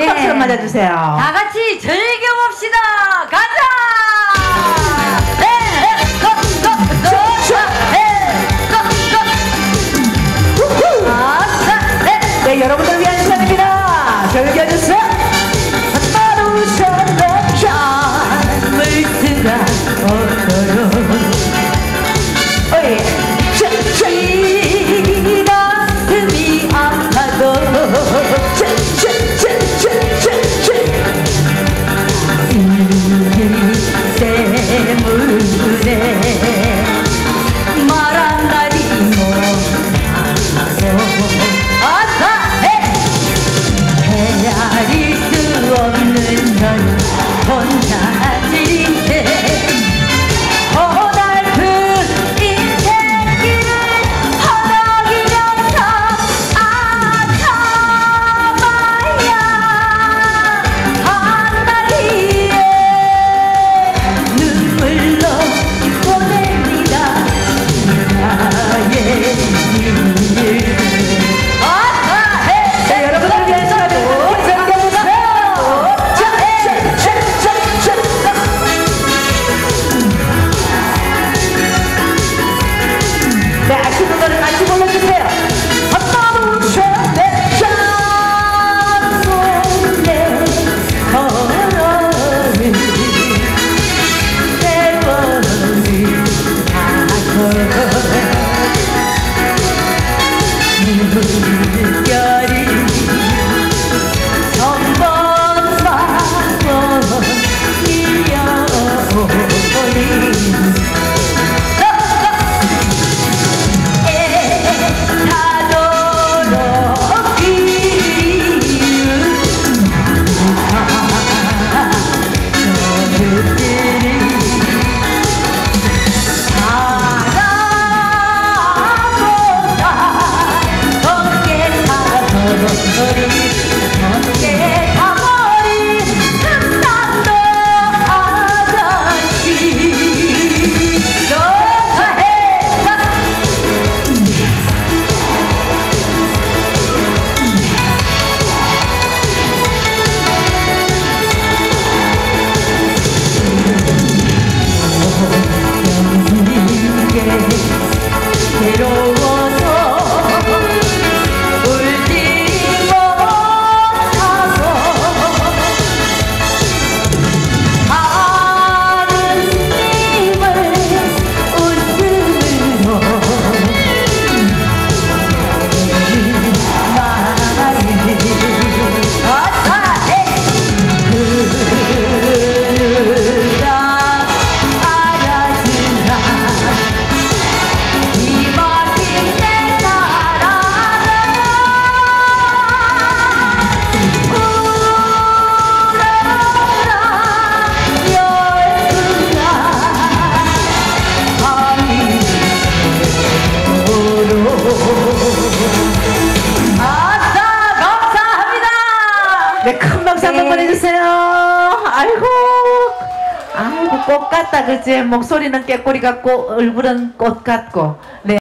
네. 박수 한번 네. 맞아주세요. 다 같이 즐겨 Another 잘해주세요. 아이고. 아이고, 꽃 같다, 그지? 목소리는 깨꼬리 같고, 얼굴은 꽃 같고. 네.